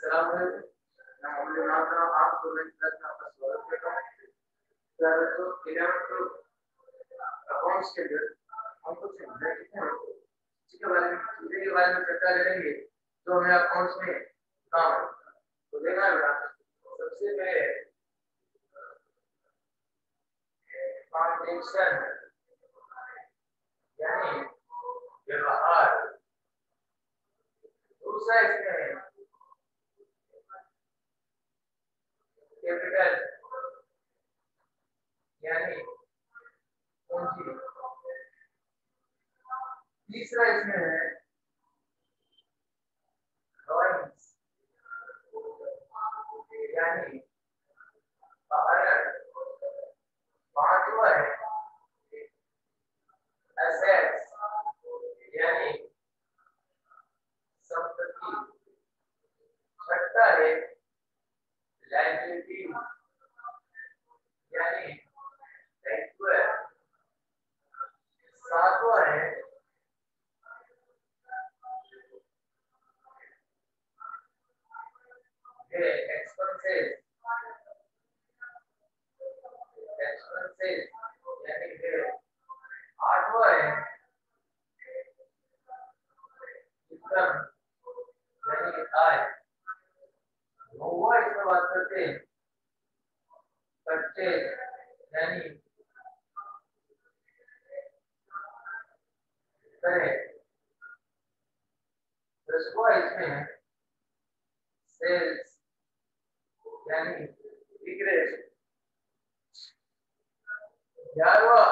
अस्सलाम वालेकुम मैं मोहम्मद नाम आप स्वागत करता हूँ अकाउंट्स के लिए हम कुछ हैं इसके बारे में चीज़ें के बारे में चर्चा करेंगे जो हमें अकाउंट्स में काम है तो देखना बेटा सबसे पहले फाउंडेशन यानी व्यवहार दूसरा इसमें है कैपिटल यानी तीसरा इसमें है ड्राइंग्स यानी भारत पांचवा है एसेट्स यानी संपत्ति छठा है लाइबिलिटी यानी दायित्व सातवां है एक्सपेंसेस एक्सपेंसेस यानी कि आठवां है इनकम यानी आय नौवा इसमें बात करते हैं परचेज यानी दसवा इसमें सेल्स यानी विक्रय ग्यारहवा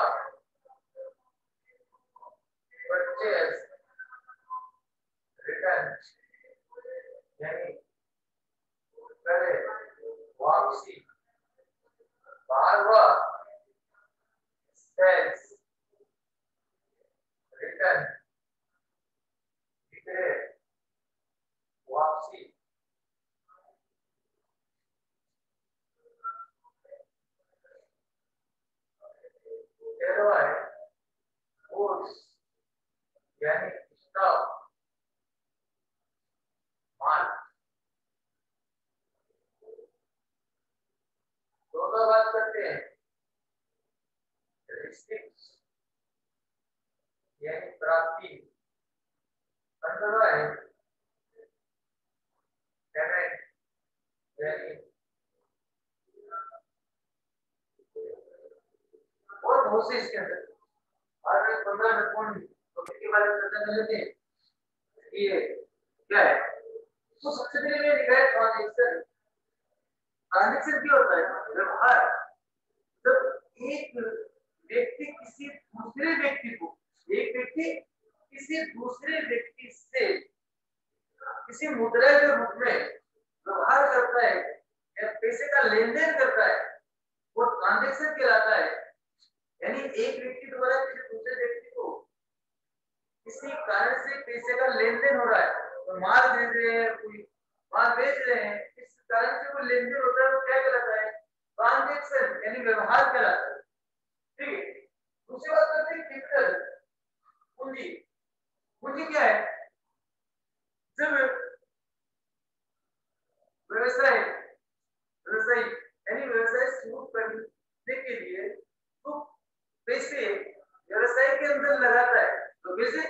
रिटर्न यानी करे वापसी बारहवा सेल्स रिटर्न विक्रय वापसी तेरहवा है कोर्स यानी स्टॉक माल चौदह बात करते हैं यानी प्राप्ति पंद्रह है और बहुत इसके अंदर। आज एक पंद्रह कौन बारे में चर्चा कर लेते हैं। ये क्या है? तो सबसे पहले मैं लिखा ट्रांजेक्शन ट्रांजेक्शन क्या होता है व्यवहार जब एक व्यक्ति किसी दूसरे व्यक्ति को, एक व्यक्ति किसी दूसरे व्यक्ति से किसी मुद्रा के रूप में व्यवहार करता है या पैसे का लेन देन करता है, वो ट्रांजेक्शन कहलाता है। यानी एक व्यक्ति द्वारा किसी किसी कारण से पैसे का लेन देन हो रहा है। तो माल दे रहे हैं, कोई माल बेच रहे हैं, इस कारण से कोई लेन देन होता है, वो क्या कहलाता है? ट्रांजेक्शन, यानी व्यवहार कहलाता है। ठीक है? दूसरी बात करते हैं कैपिटल पूंजी। पूंजी क्या है जब व्यवसाय व्यवसाय यानी व्यवसाय शुरू करने के लिए तो पैसे व्यवसाय के अंदर लगाता है तो पैसे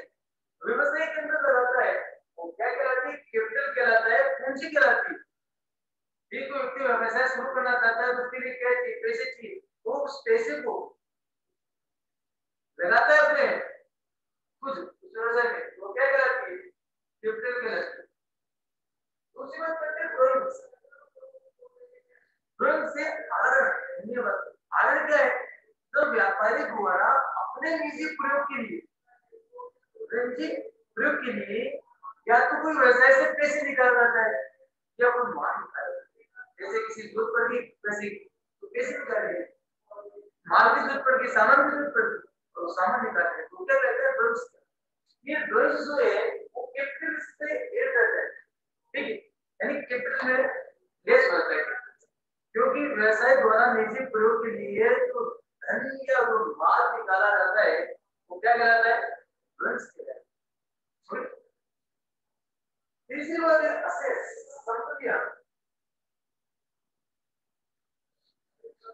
व्यवसाय के अंदर लगाता है वो क्या कहलाती है कैपिटल कहलाता है पूंजी कहलाती है एक व्यक्ति व्यवसाय शुरू करना चाहता है तो उसके लिए क्या चाहिए पैसे चाहिए तो उस पैसे को लगाता है अपने कुछ उस व्यवसाय में वो क्या है कैपिटल है बात ड्राइंग्स ड्राइंग से आरण आरण क्या? है तो व्यापारी द्वारा अपने निजी प्रयोग के लिए प्रयोग के लिए या तो कोई व्यवसाय से पैसे निकाल रहा है या कोई निकाल जैसे किसी ज़रूरत पड़ गई पैसे तो पैसे निकाल रहे माल की ज़रूरत पड़ गई सामान की पड़ गई और सामान निकाल रहे तो क्या कहते हैं ड्रग्स ये ड्रग्स जो है वो कैपिटल से एड करता है ठीक है यानी कैपिटल में लेस होता है क्योंकि व्यवसाय द्वारा निजी प्रयोग के लिए तो धन या जो माल निकाला जाता है वो क्या कहलाता है ड्रग्स कहलाता है तीसरी बात है असेस संपत्तियाँ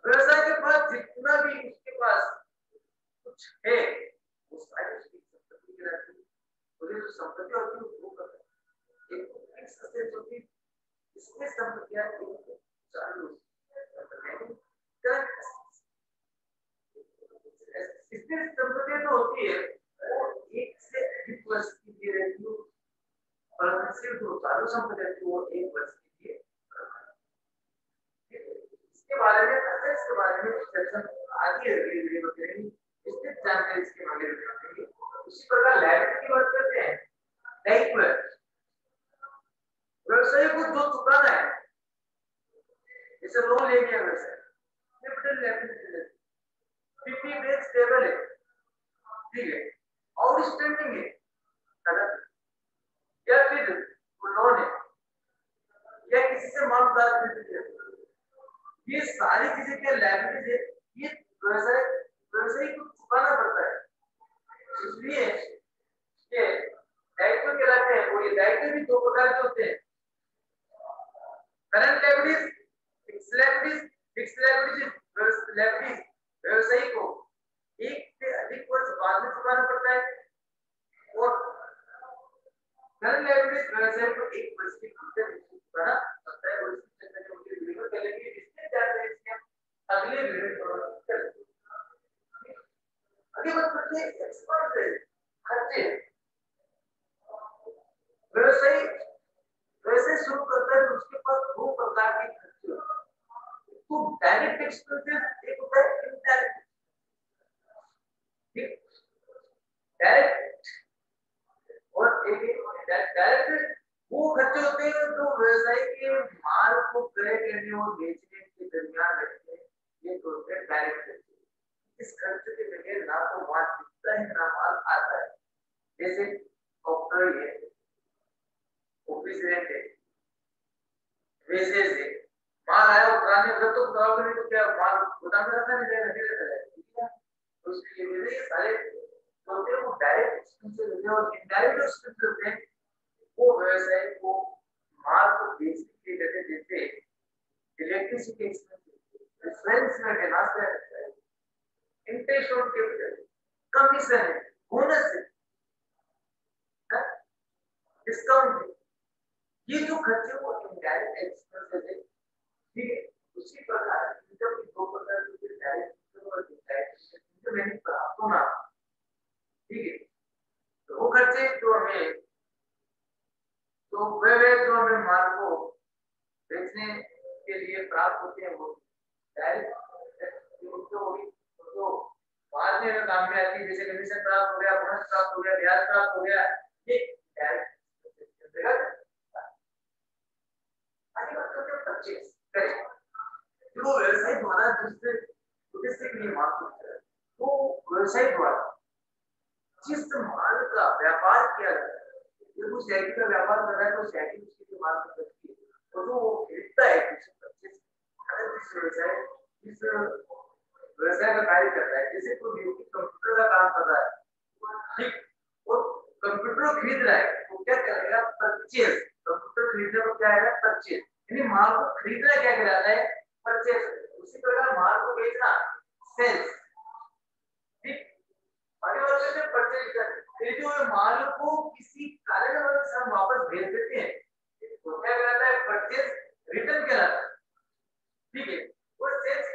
व्यवसाय के पास जितना भी उसके पास कुछ है, वो सारी उसकी संपत्ति की रहती है। तो जो संपत्ति होती है, वो करता है। एक फिक्स असेट होती है, इसमें संपत्तियाँ चालू इसमें संपत्तियाँ तो होती है, वो एक से अधिक वर्ष की लिए रहती है। परंतु सिर्फ़ जो चालू संपत्ति है, वो एक वर्ष के लिए इसके बारे में असेट्स के बारे में सेक्शन आगे अगली वीडियो में इसके जानकारी इसके बारे में उसी प्रकार लायबिलिटी की बात करते हैं दायित्व व्यवसाय को जो चुकाना है जैसे लोन ले लिया व्यवसाय capital liability PP base stable है ठीक है आउटस्टैंडिंग है गलत या फिर लोन है या किसी से खरीद लिया ये सारी चीज़ें क्या लाइबिलिटीज है ये व्यवसाय को चुकाना पड़ता है। इसलिए ये दायित्व कहलाते हैं? और ये दायित्व भी दो प्रकार के होते हैं। करंट लाइबिलिटीज फिक्स फिक्स को एक से अधिक वर्ष बाद में चुकाना पड़ता है। और करंट को एक वर्ष के पड़ता है। और इसकी चर्चा जो मुझे वीडियो में करेंगे अगले वीडियो व्यवसाय है तो के खर्चे तो डायरेक्ट होता है हैं जो व्यवसाय के माल को क्रय करने और बेचने के दरमियान रहते हैं तो हैं डायरेक्ट खर्चे इस खर्च के बगैर ना तो माल बिकता है ना माल आता है जैसे डॉक्टर है ऑफ़िस रेंट है वेजेस है माल आया पुराने घर तो बताओगे नहीं तो क्या माल गोदाम में रखा नहीं जाएगा नहीं रखा जाएगा तो उसके लिए ये सारे होते हैं वो डायरेक्ट एक्सपेंसेस होते हैं और इनडायरेक्ट एक्सपेंसेस होते हैं वो व्यवसाय को माल को बेचने के लिए करते जैसे इलेक्ट्रिसिटी एक्सपेंस रेफरेंस में है नाश्ता है इंटरेस्ट ऑन कमीशन है बोनस है डिस्काउंट ये जो खर्चे वो इनडायरेक्ट एक्सपेंसेस है ठीक है? उसी प्रकार इनकम की दो प्रकार की डायरेक्ट इनकम और इनडायरेक्ट इनकम यानी प्राप्त होना ठीक है? तो वो खर्चे जो हमें तो वे वे जो हमें माल को बेचने के लिए प्राप्त होते हैं, वो डायरेक्ट उनको भी तो बाद में काम में आती है। जैसे कमीशन प्राप्त हो गया बोनस प्राप्त हो गया, ब्याज प्राप्त हो गया ये डायरेक्ट आगे बात करते हैं परचेज करें जो व्यवसाय द्वारा जिस उद्देश्य के लिए माल करता है वो व्यवसाय द्वारा जिस माल का व्यापार किया जाता है। का व्यापार कर रहा है तो साइकिल उसकी जो माल की सकती है और जो वो खरीदता है जिस व्यवसाय जिस व्यवसाय का कार्य कर रहा है, जैसे कोई व्यक्ति कंप्यूटर का काम कर रहा है ठीक और कंप्यूटर खरीद रहा है तो क्या करेगा? परचेज कंप्यूटर खरीदने को क्या है परचेज यानी माल को खरीदना क्या कहलाता है परचेज उसी प्रकार माल को बेचना सेल्स ठीक आगे बात करते हैं परचेज खरीदे हुए माल को किसी कारणवश हम वापस भेज देते हैं तो क्या कहलाता है परचेज रिटर्न कहलाता है ठीक है वो सेल्स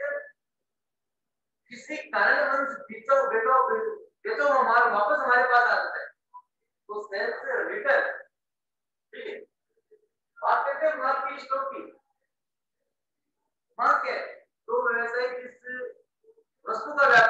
किसी कारणवश बेचो बेचो बेटो हुआ माल वापस हमारे पास आ जाता है। तो सेल्स रिटर्न ठीक है? बात करते हैं माल की स्टॉक की। माल के तो व्यवसाय किस वस्तु का व्यापार